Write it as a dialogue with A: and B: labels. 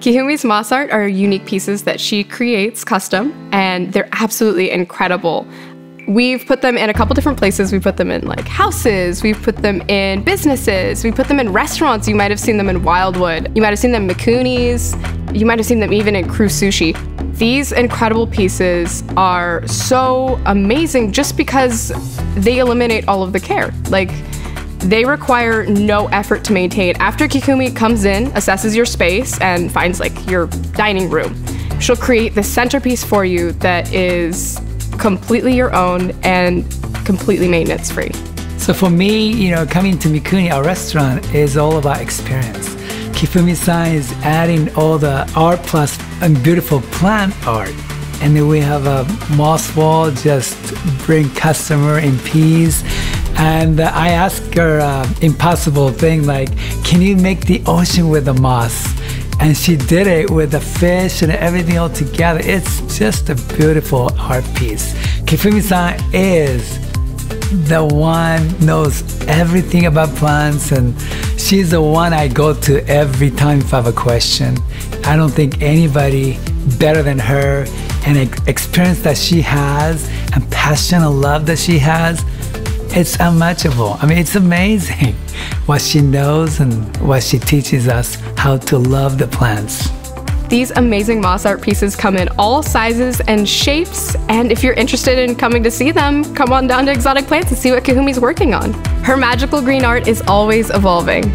A: Kifumi's moss art are unique pieces that she creates custom, and they're absolutely incredible. We've put them in a couple different places. We put them in like houses, we've put them in businesses, we put them in restaurants. You might have seen them in Wildwood, you might have seen them in Mikunis, you might have seen them even in Kru Sushi. These incredible pieces are so amazing just because they eliminate all of the care. Like, they require no effort to maintain. After Kifumi comes in, assesses your space, and finds like your dining room, she'll create the centerpiece for you that is completely your own and completely maintenance free.
B: So for me, you know, coming to Mikuni, our restaurant is all about experience. Kifumi-san is adding all the art plus and beautiful plant art. And then we have a moss wall, just bring customer in peace. And uh, I asked her uh, impossible thing like, can you make the ocean with the moss? and she did it with the fish and everything all together. It's just a beautiful art piece. Kifumi-san is the one knows everything about plants and she's the one I go to every time if I have a question. I don't think anybody better than her and experience that she has and passion and love that she has it's unmatchable. I mean, it's amazing what she knows and what she teaches us how to love the plants.
A: These amazing moss art pieces come in all sizes and shapes, and if you're interested in coming to see them, come on down to Exotic Plants and see what Kifumi's working on. Her magical green art is always evolving.